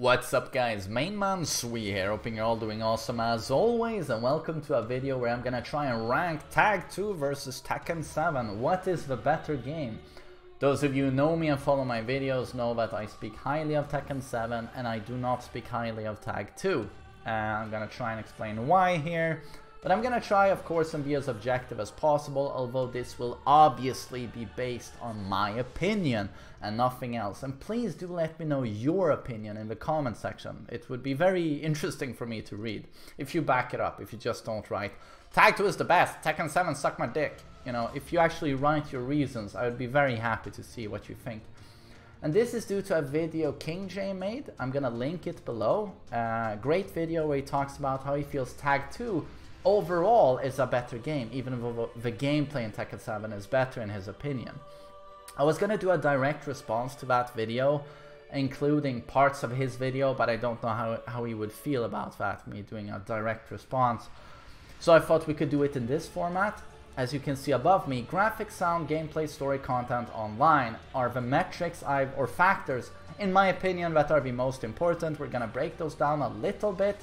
What's up guys, Main Man Sui here, hoping you're all doing awesome as always and welcome to a video where I'm gonna try and rank Tag 2 versus Tekken 7. What is the better game? Those of you who know me and follow my videos know that I speak highly of Tekken 7 and I do not speak highly of Tag 2. Uh, I'm gonna try and explain why here. But I'm gonna try, of course, and be as objective as possible, although this will obviously be based on my opinion and nothing else. And please do let me know your opinion in the comment section. It would be very interesting for me to read. If you back it up, if you just don't write, Tag 2 is the best, Tekken 7 suck my dick. You know, if you actually write your reasons, I would be very happy to see what you think. And this is due to a video King J made. I'm gonna link it below. Uh, great video where he talks about how he feels Tag 2 overall is a better game, even though the gameplay in Tekken 7 is better in his opinion. I was gonna do a direct response to that video, including parts of his video, but I don't know how, how he would feel about that, me doing a direct response. So I thought we could do it in this format. As you can see above me, graphics, sound, gameplay, story content online are the metrics I've, or factors, in my opinion, that are the most important. We're gonna break those down a little bit.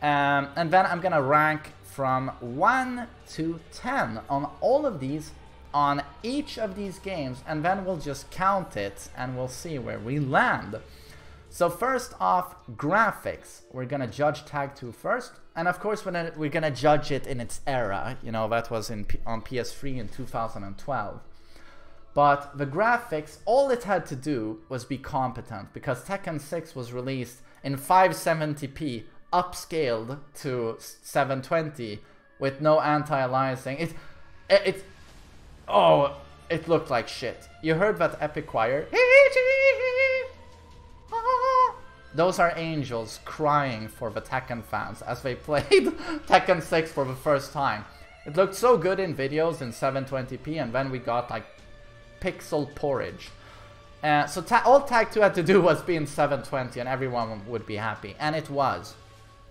Um, and then I'm gonna rank from 1 to 10 on all of these on each of these games and then we'll just count it and we'll see where we land. So first off, graphics. We're gonna judge Tag 2 first. And of course, we're gonna, uh, we're gonna judge it in its era. You know, that was in on PS3 in 2012. But the graphics, all it had to do was be competent because Tekken 6 was released in 570p upscaled to 720 with no anti-aliasing. It, it, it, oh, it looked like shit. You heard that epic choir? Those are angels crying for the Tekken fans as they played Tekken 6 for the first time. It looked so good in videos in 720p and then we got like pixel porridge. Uh, so ta all Tag 2 had to do was be in 720 and everyone would be happy. And it was.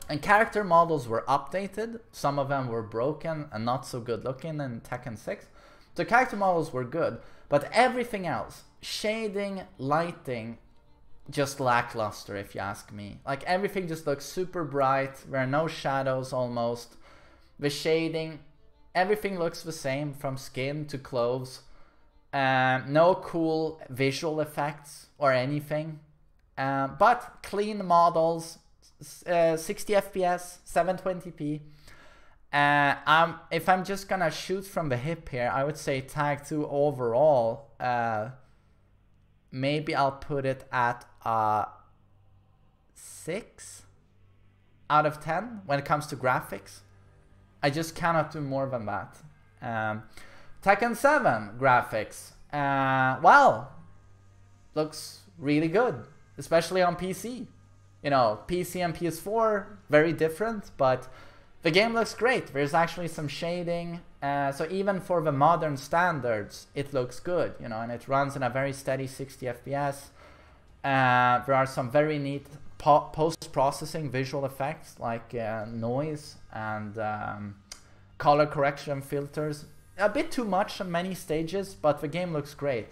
And character models were updated. Some of them were broken and not so good looking in Tekken 6. The character models were good, but everything else, shading, lighting, just lackluster if you ask me. Like everything just looks super bright. There are no shadows almost. The shading, everything looks the same from skin to clothes. Um, no cool visual effects or anything. Um, but clean models, uh, 60 FPS, 720p. Uh, um, if I'm just gonna shoot from the hip here, I would say Tag 2 overall. Uh, maybe I'll put it at uh, 6 out of 10 when it comes to graphics. I just cannot do more than that. Um, Tekken 7 graphics. Uh, well, looks really good, especially on PC you know, PC and PS4, very different, but the game looks great. There's actually some shading. Uh, so even for the modern standards, it looks good, you know, and it runs in a very steady 60 FPS. Uh, there are some very neat po post-processing visual effects like uh, noise and um, color correction filters. A bit too much on many stages, but the game looks great.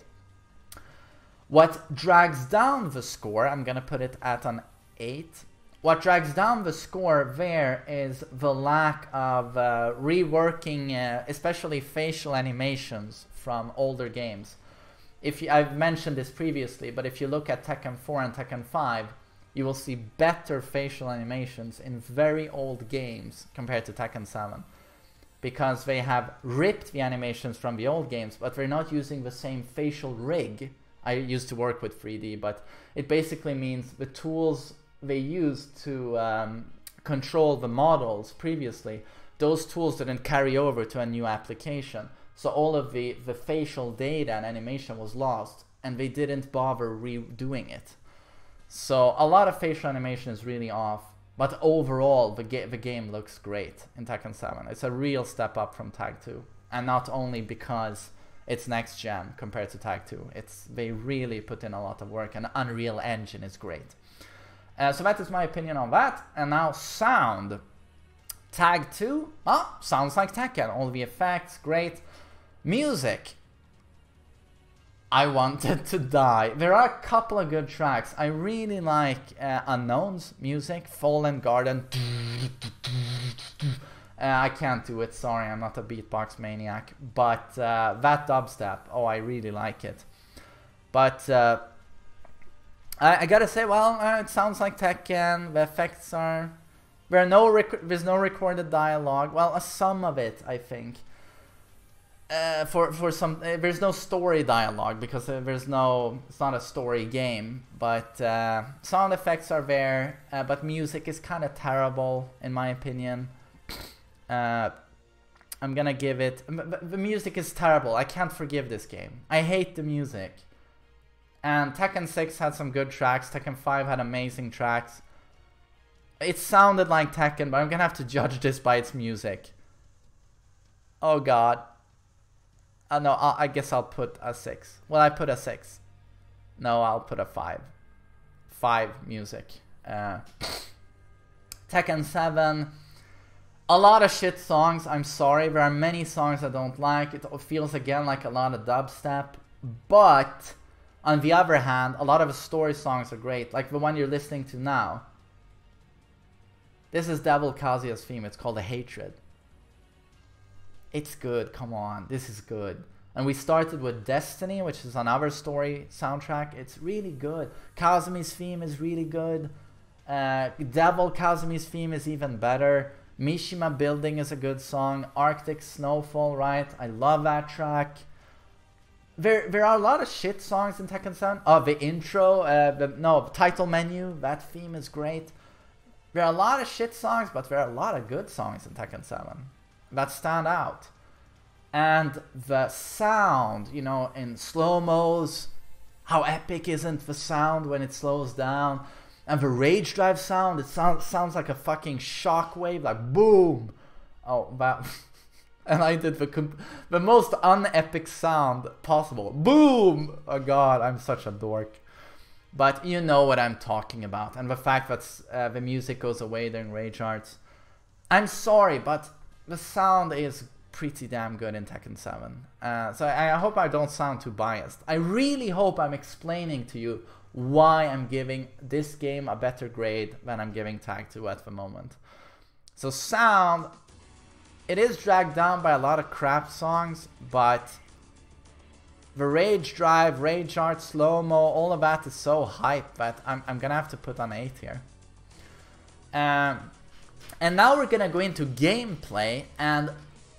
What drags down the score, I'm gonna put it at an 8. What drags down the score there is the lack of uh, reworking, uh, especially facial animations from older games. If you, I've mentioned this previously, but if you look at Tekken 4 and Tekken 5, you will see better facial animations in very old games compared to Tekken 7 because they have ripped the animations from the old games, but they're not using the same facial rig. I used to work with 3D, but it basically means the tools they used to um, control the models previously, those tools didn't carry over to a new application. So all of the, the facial data and animation was lost and they didn't bother redoing it. So a lot of facial animation is really off, but overall the, ga the game looks great in Tekken 7. It's a real step up from Tag 2. And not only because it's next gen compared to Tag 2. It's they really put in a lot of work and Unreal Engine is great. Uh, so that is my opinion on that. And now sound. Tag 2. Oh, sounds like Tekken. All the effects, great. Music. I wanted to die. There are a couple of good tracks. I really like uh, Unknown's music, Fallen Garden. Uh, I can't do it, sorry, I'm not a beatbox maniac. But uh, that dubstep, oh, I really like it. But uh, I, I, gotta say, well, uh, it sounds like Tekken. The effects are there are no there's no recorded dialogue. Well, some of it, I think uh, for for some uh, there's no story dialogue because uh, there's no it's not a story game but uh, sound effects are there uh, but music is kind of terrible in my opinion. Uh, I'm gonna give it the music is terrible. I can't forgive this game. I hate the music. And Tekken 6 had some good tracks. Tekken 5 had amazing tracks. It sounded like Tekken but I'm gonna have to judge this by its music. Oh god uh, no, I, I guess I'll put a 6. Well, I put a 6. No, I'll put a 5. 5 music. Uh, Tekken 7. A lot of shit songs, I'm sorry. There are many songs I don't like. It feels again like a lot of dubstep. But, on the other hand, a lot of the story songs are great. Like the one you're listening to now. This is Devil Kazuya's theme. It's called The Hatred. It's good, come on, this is good. And we started with Destiny, which is another story soundtrack. It's really good. Kazumi's theme is really good. Uh, Devil Kazumi's theme is even better. Mishima Building is a good song. Arctic Snowfall, right? I love that track. There, there are a lot of shit songs in Tekken 7. Oh, the intro, uh, the no title menu, that theme is great. There are a lot of shit songs, but there are a lot of good songs in Tekken 7 that stand out. And the sound, you know, in slow mos, how epic isn't the sound when it slows down? And the rage drive sound, it sounds sounds like a fucking shockwave, like boom. Oh, that. and I did the the most unepic sound possible. Boom! Oh god, I'm such a dork. But you know what I'm talking about, and the fact that uh, the music goes away during Rage Arts. I'm sorry, but the sound is pretty damn good in Tekken 7. Uh, so I, I, hope I don't sound too biased. I really hope I'm explaining to you why I'm giving this game a better grade than I'm giving Tag 2 at the moment. So sound, it is dragged down by a lot of crap songs, but the Rage Drive, Rage Art, Slow-Mo, all of that is so hype that I'm, I'm gonna have to put an 8 here. Um, and now we're gonna go into gameplay and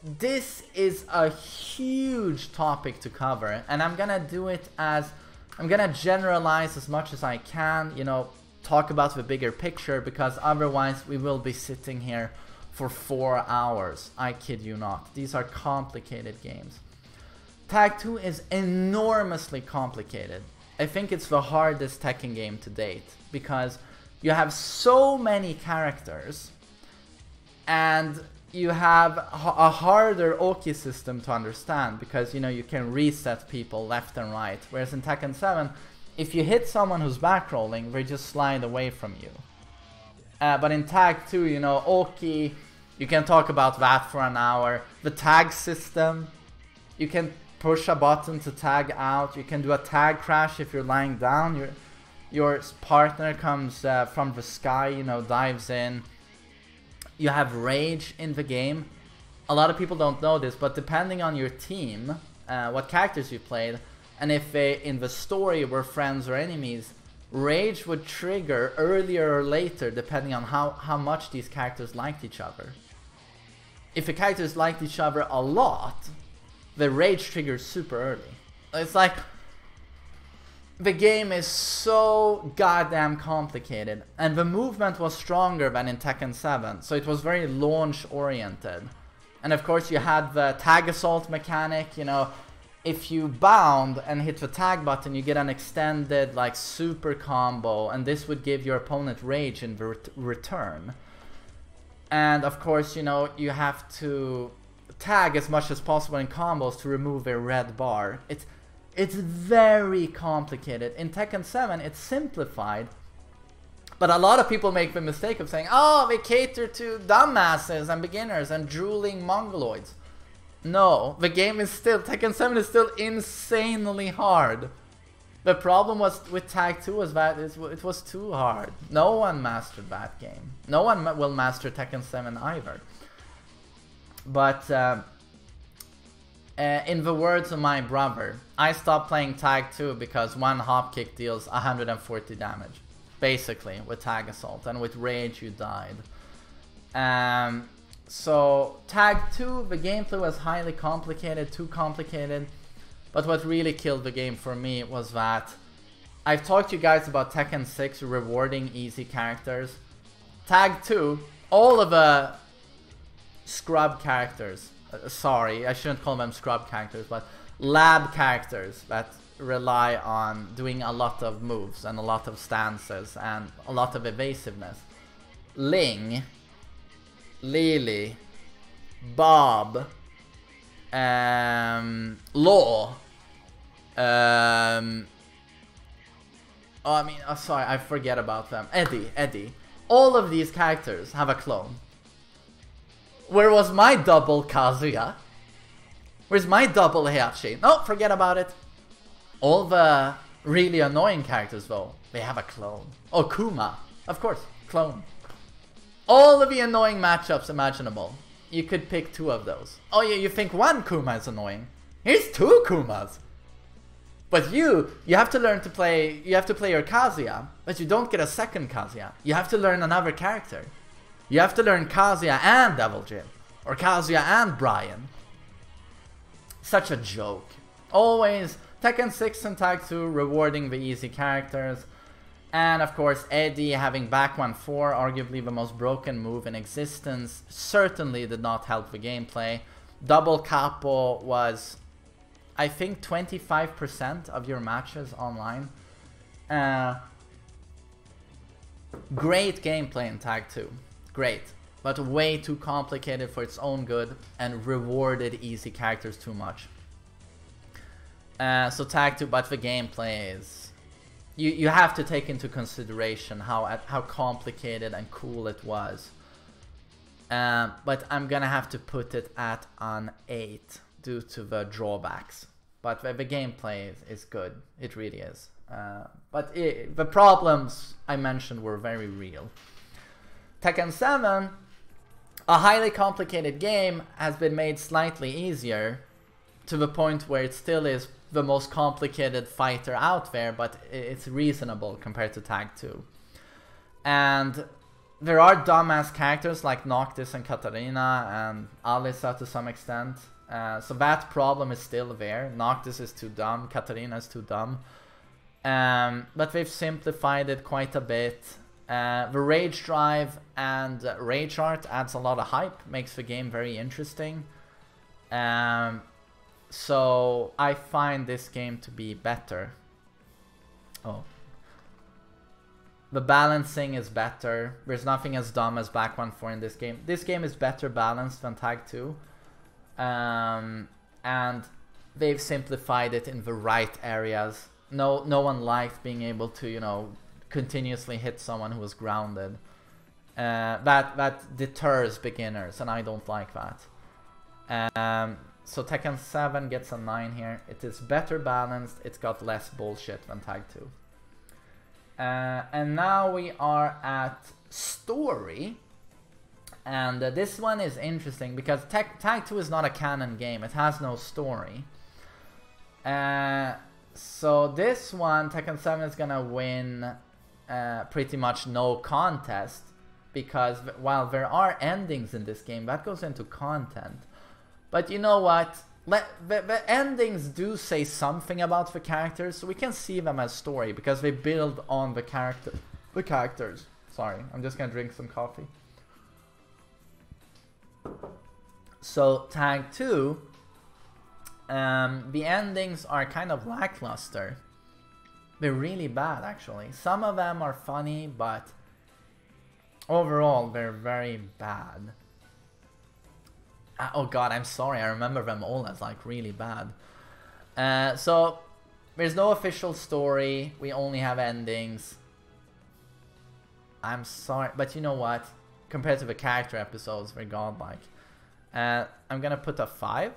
this is a huge topic to cover and I'm gonna do it as I'm gonna generalize as much as I can you know talk about the bigger picture because otherwise we will be sitting here for four hours. I kid you not. These are complicated games. Tag 2 is enormously complicated. I think it's the hardest Tekken game to date because you have so many characters and you have a harder Oki system to understand because you know you can reset people left and right. Whereas in Tekken 7 if you hit someone who's backrolling they just slide away from you. Uh, but in Tag 2 you know Oki you can talk about that for an hour. The tag system you can push a button to tag out. You can do a tag crash if you're lying down. Your your partner comes uh, from the sky you know dives in you have rage in the game. A lot of people don't know this, but depending on your team, uh, what characters you played, and if they in the story were friends or enemies, rage would trigger earlier or later depending on how, how much these characters liked each other. If the characters liked each other a lot, the rage triggers super early. It's like the game is so goddamn complicated and the movement was stronger than in Tekken 7 so it was very launch oriented and of course you had the tag assault mechanic you know if you bound and hit the tag button you get an extended like super combo and this would give your opponent rage in ret return. And of course you know you have to tag as much as possible in combos to remove a red bar. It's it's very complicated. In Tekken 7, it's simplified. But a lot of people make the mistake of saying, oh, they cater to dumbasses and beginners and drooling mongoloids. No, the game is still, Tekken 7 is still insanely hard. The problem was with Tag 2 was that it was too hard. No one mastered that game. No one will master Tekken 7 either. But uh, uh, in the words of my brother, I stopped playing Tag 2 because one hop kick deals 140 damage. Basically, with Tag Assault. And with Rage you died. Um, so, Tag 2, the gameplay was highly complicated, too complicated. But what really killed the game for me was that I've talked to you guys about Tekken 6 rewarding easy characters. Tag 2, all of the scrub characters, uh, sorry, I shouldn't call them scrub characters, but lab characters that rely on doing a lot of moves and a lot of stances and a lot of evasiveness. Ling, Lily, Bob, um, Law, um, oh, I mean, oh, sorry, I forget about them. Eddy, Eddy. All of these characters have a clone. Where was my double Kazuya? Where's my double Heihachi? No, forget about it. All the really annoying characters, though, they have a clone. Oh, Kuma. Of course, clone. All of the annoying matchups imaginable. You could pick two of those. Oh yeah, you think one Kuma is annoying. Here's two Kumas. But you, you have to learn to play, you have to play your Kazuya, but you don't get a second Kazuya. You have to learn another character. You have to learn Kazuya and Devil Jin, or Kazuya and Brian. Such a joke. Always Tekken 6 and Tag 2 rewarding the easy characters. And of course Eddy having back 1-4, arguably the most broken move in existence, certainly did not help the gameplay. Double Capo was I think 25% of your matches online. Uh, great gameplay in Tag 2. Great. But way too complicated for its own good and rewarded easy characters too much. Uh, so Tag 2, but the gameplay is... You, you have to take into consideration how, how complicated and cool it was. Uh, but I'm gonna have to put it at an 8 due to the drawbacks. But the, the gameplay is, is, good. It really is. Uh, but it, the problems I mentioned were very real. Tekken 7, a highly complicated game, has been made slightly easier to the point where it still is the most complicated fighter out there, but it's reasonable compared to Tag 2. And there are dumbass characters like Noctis and Katarina and Alisa to some extent. Uh, so that problem is still there. Noctis is too dumb, Katarina is too dumb. Um, but they've simplified it quite a bit. Uh, the Rage Drive and Rage Art adds a lot of hype, makes the game very interesting. Um, so I find this game to be better. Oh. The balancing is better. There's nothing as dumb as back 1-4 in this game. This game is better balanced than Tag 2 um, and they've simplified it in the right areas. No, no one liked being able to, you know, continuously hit someone who was grounded. Uh, that that deters beginners, and I don't like that. Um, so Tekken 7 gets a 9 here. It is better balanced. It's got less bullshit than Tag 2. Uh, and now we are at story. And uh, this one is interesting because Tag, Tag 2 is not a canon game. It has no story. Uh, so this one, Tekken 7 is gonna win uh, pretty much no contest. Because while there are endings in this game, that goes into content. But you know what? Let, the, the endings do say something about the characters, so we can see them as story because they build on the character, the characters. Sorry, I'm just gonna drink some coffee. So tag 2, um, the endings are kind of lackluster. They're really bad actually. Some of them are funny, but overall they're very bad. Uh, oh god, I'm sorry, I remember them all as like really bad. Uh, so, there's no official story, we only have endings. I'm sorry, but you know what? compared to the character episodes, they're godlike. Uh, I'm gonna put a 5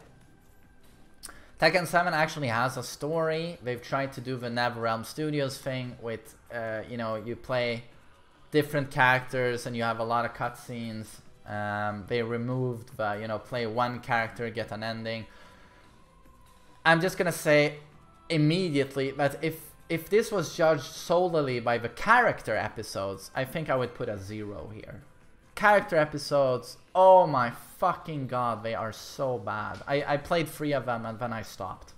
Tekken 7 actually has a story. They've tried to do the NetherRealm Studios thing with, uh, you know, you play different characters and you have a lot of cutscenes. Um, they removed the, you know, play one character, get an ending. I'm just gonna say immediately that if if this was judged solely by the character episodes, I think I would put a zero here. Character episodes, oh my fucking god, they are so bad. I, I played three of them and then I stopped.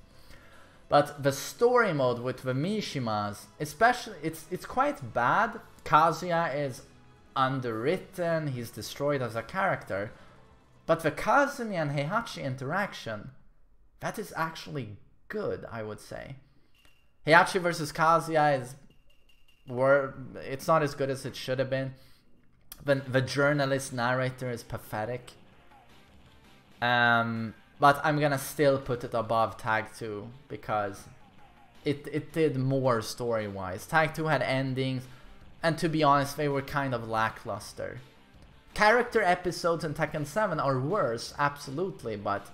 But the story mode with the Mishimas, especially, it's it's quite bad. Kazuya is underwritten, he's destroyed as a character. But the Kazumi and Heihachi interaction, that is actually good, I would say. Heihachi versus Kazuya is were it's not as good as it should have been. The the journalist narrator is pathetic. Um, but I'm gonna still put it above Tag 2 because it it did more story wise. Tag 2 had endings, and to be honest, they were kind of lackluster. Character episodes in Tekken 7 are worse, absolutely, but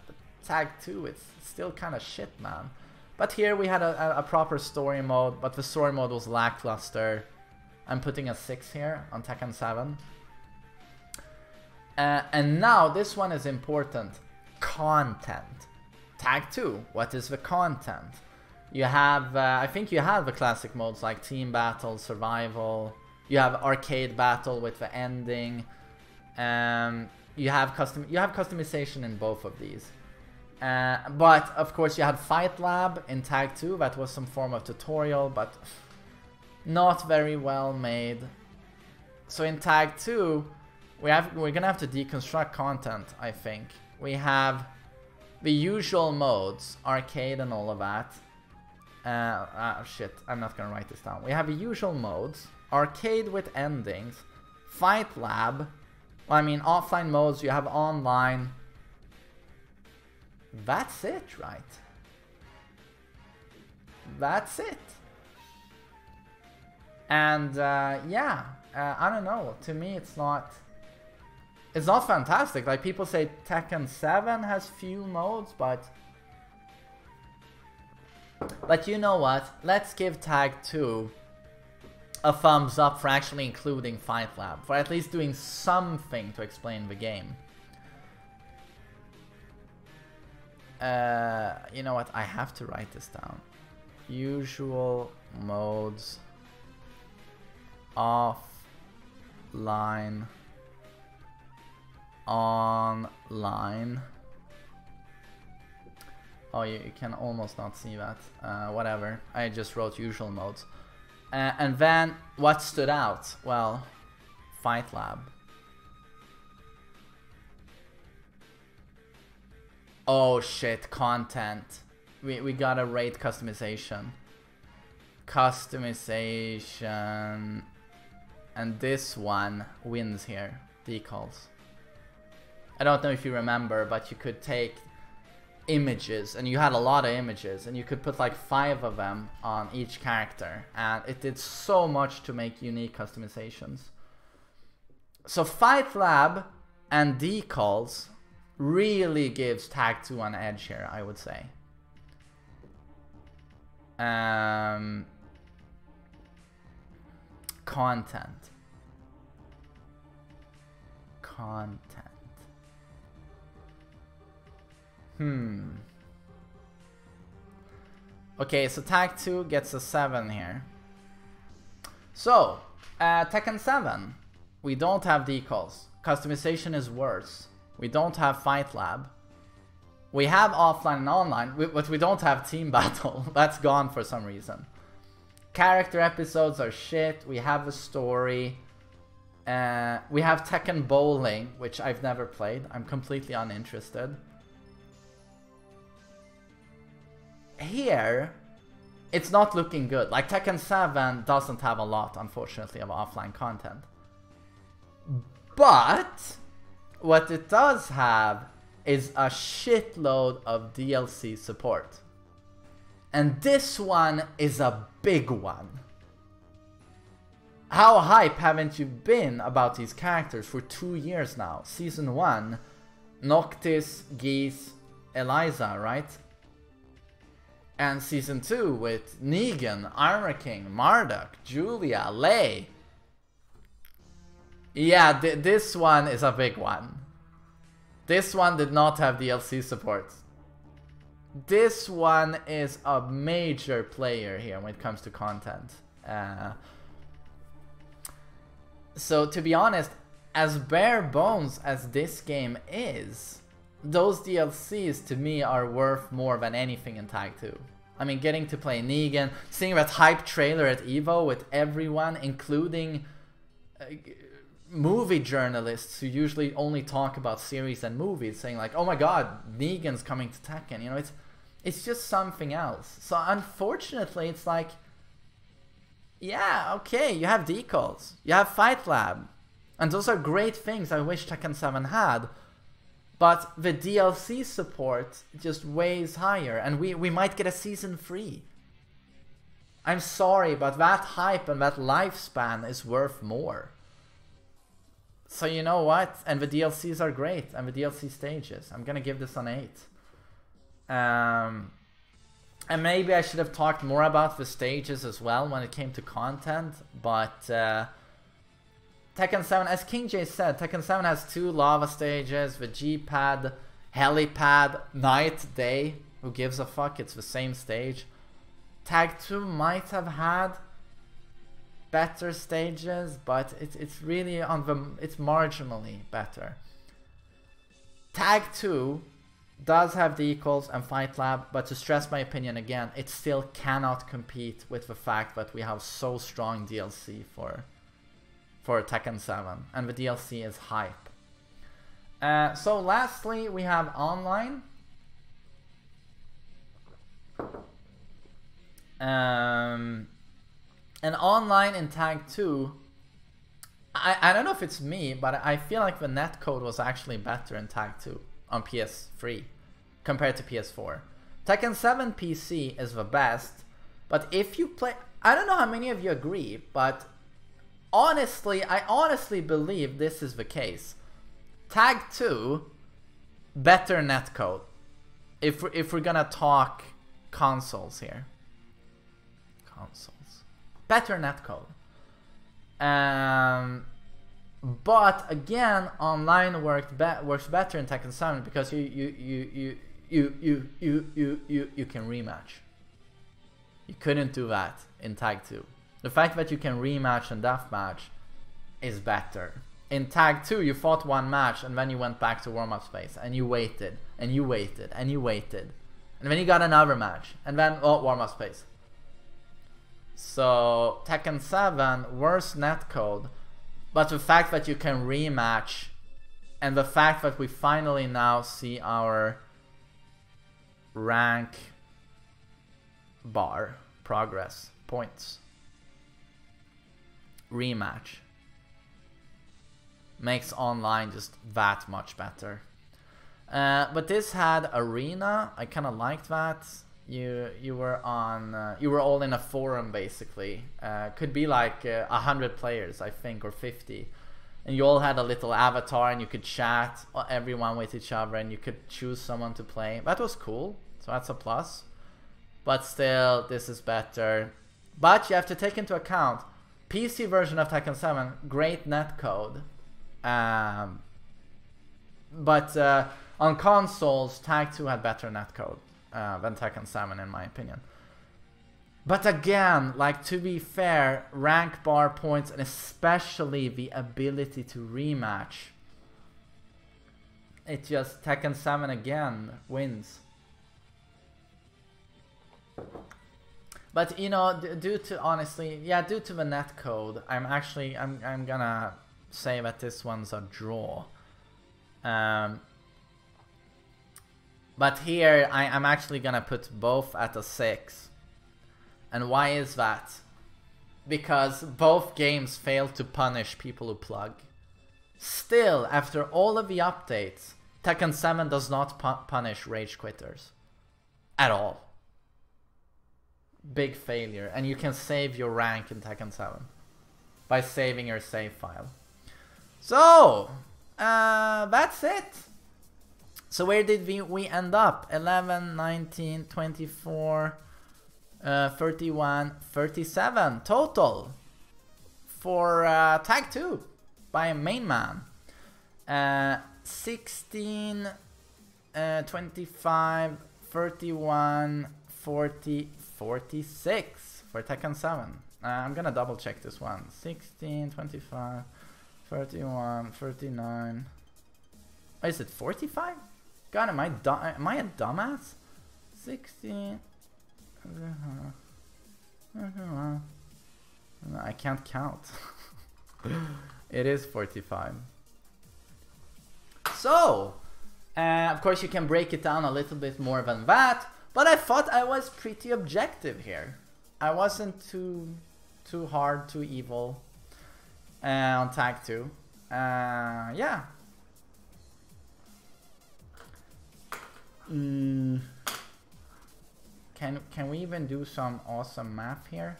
Tag 2 it's still kind of shit, man. But here we had a, a, a, proper story mode, but the story mode was lackluster. I'm putting a 6 here on Tekken 7. Uh, and now this one is important. Content. Tag 2. What is the content? You have, uh, I think you have the classic modes like Team Battle, Survival. You have Arcade Battle with the ending. Um, you have custom. You have customization in both of these. Uh, but of course you had Fight Lab in Tag 2, that was some form of tutorial, but not very well made. So in Tag 2, we have, we're gonna have to deconstruct content, I think. We have the usual modes, arcade and all of that. Uh, ah, shit, I'm not gonna write this down. We have the usual modes, arcade with endings, Fight Lab, well, I mean offline modes, you have online, that's it, right? That's it. And uh, yeah, uh, I don't know. To me, it's not. It's not fantastic. Like people say, Tekken 7 has few modes, but. But you know what? Let's give Tag 2 a thumbs up for actually including Fight Lab, for at least doing something to explain the game. Uh, you know what? I have to write this down. Usual modes offline online. Oh, you, you, can almost not see that. Uh, whatever. I just wrote usual modes. Uh, and then what stood out? Well, Fight Lab. Oh shit, content. We, we gotta rate customization. Customization. And this one wins here. Decals. I don't know if you remember, but you could take images, and you had a lot of images, and you could put like five of them on each character, and it did so much to make unique customizations. So Fight Lab and decals really gives Tag 2 an edge here, I would say. Um, content. Content. Hmm. Okay, so Tag 2 gets a 7 here. So, uh, Tekken 7. We don't have decals. Customization is worse. We don't have Fight Lab. We have offline and online, but we don't have Team Battle. That's gone for some reason. Character episodes are shit. We have a story. Uh, we have Tekken Bowling, which I've never played. I'm completely uninterested. Here, it's not looking good. Like Tekken 7 doesn't have a lot, unfortunately, of offline content. But what it does have is a shitload of DLC support. And this one is a big one. How hype haven't you been about these characters for two years now? Season 1, Noctis, Geese, Eliza, right? And Season 2 with Negan, Armor King, Marduk, Julia, Lei. Yeah, th this one is a big one. This one did not have DLC support. This one is a major player here when it comes to content. Uh, so to be honest, as bare bones as this game is, those DLCs to me are worth more than anything in Tag 2. I mean, getting to play Negan, seeing that hype trailer at EVO with everyone, including uh, movie journalists who usually only talk about series and movies, saying like, "Oh my God, Negan's coming to Tekken." You know, it's it's just something else. So unfortunately, it's like, yeah, okay, you have decals, you have Fight Lab, and those are great things. I wish Tekken 7 had. But the DLC support just weighs higher, and we, we might get a season free. I'm sorry, but that hype and that lifespan is worth more. So you know what? And the DLCs are great, and the DLC stages. I'm gonna give this an 8. Um, and maybe I should have talked more about the stages as well when it came to content, but... Uh, Tekken 7, as King J said, Tekken 7 has two lava stages, the G-pad, helipad, night, day. Who gives a fuck? It's the same stage. Tag 2 might have had better stages, but it's it's really on the it's marginally better. Tag 2 does have decals and Fight Lab, but to stress my opinion again, it still cannot compete with the fact that we have so strong DLC for for Tekken 7, and the DLC is hype. Uh, so lastly, we have online. Um, and online in Tag 2, I, I don't know if it's me, but I feel like the netcode was actually better in Tag 2 on PS3 compared to PS4. Tekken 7 PC is the best, but if you play... I don't know how many of you agree, but honestly, I honestly believe this is the case. Tag 2, better netcode. If, we're, if we're gonna talk consoles here. Consoles. Better netcode. Um, but again, online worked be works better in Tekken 7 because you you you you you you you you you, you can rematch. You couldn't do that in Tag 2. The fact that you can rematch and deathmatch is better. In Tag 2, you fought one match and then you went back to warm-up space and you waited and you waited and you waited. And then you got another match and then, oh, warm-up space. So, Tekken 7, worse netcode, but the fact that you can rematch and the fact that we finally now see our rank bar progress points rematch makes online just that much better. Uh, but this had arena. I kind of liked that. You you were on uh, you were all in a forum basically. Uh, could be like uh, a hundred players I think or fifty, and you all had a little avatar and you could chat uh, everyone with each other and you could choose someone to play. That was cool. So that's a plus. But still, this is better. But you have to take into account PC version of Tekken 7, great netcode. Um, but uh, on consoles, Tag 2 had better netcode uh, than Tekken 7 in my opinion. But again, like to be fair, rank bar points and especially the ability to rematch. It just Tekken 7 again wins. But you know, due to honestly, yeah, due to the net code, I'm actually I'm I'm gonna say that this one's a draw. Um, but here I, I'm actually gonna put both at a six. And why is that? Because both games fail to punish people who plug. Still, after all of the updates, Tekken 7 does not pu punish rage quitters. At all big failure. And you can save your rank in Tekken 7 by saving your save file. So, uh, that's it. So where did we, we end up? 11, 19, 24, uh, 31, 37 total for uh, tag 2 by a main man. Uh, 16, uh, 25, 31, 40, 46 for Tekken 7. Uh, I'm gonna double check this one. 16, 25, 31, 39. Oh, is it 45? God, am I dumb am I a dumbass? 16. I can't count. it is 45. So, uh, of course you can break it down a little bit more than that, but I thought I was pretty objective here. I wasn't too too hard, too evil uh, on tag 2. Uh, yeah. Mm. Can can we even do some awesome math here?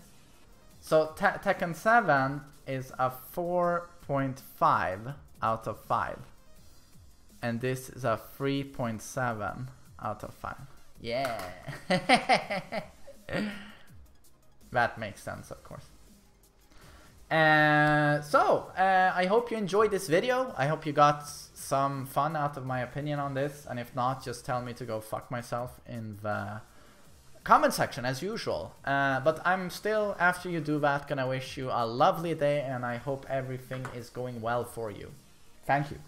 So Te Tekken 7 is a 4.5 out of 5. And this is a 3.7 out of 5. Yeah. that makes sense, of course. Uh, so, uh, I hope you enjoyed this video. I hope you got some fun out of my opinion on this. And if not, just tell me to go fuck myself in the comment section as usual. Uh, but I'm still, after you do that, gonna wish you a lovely day and I hope everything is going well for you. Thank you.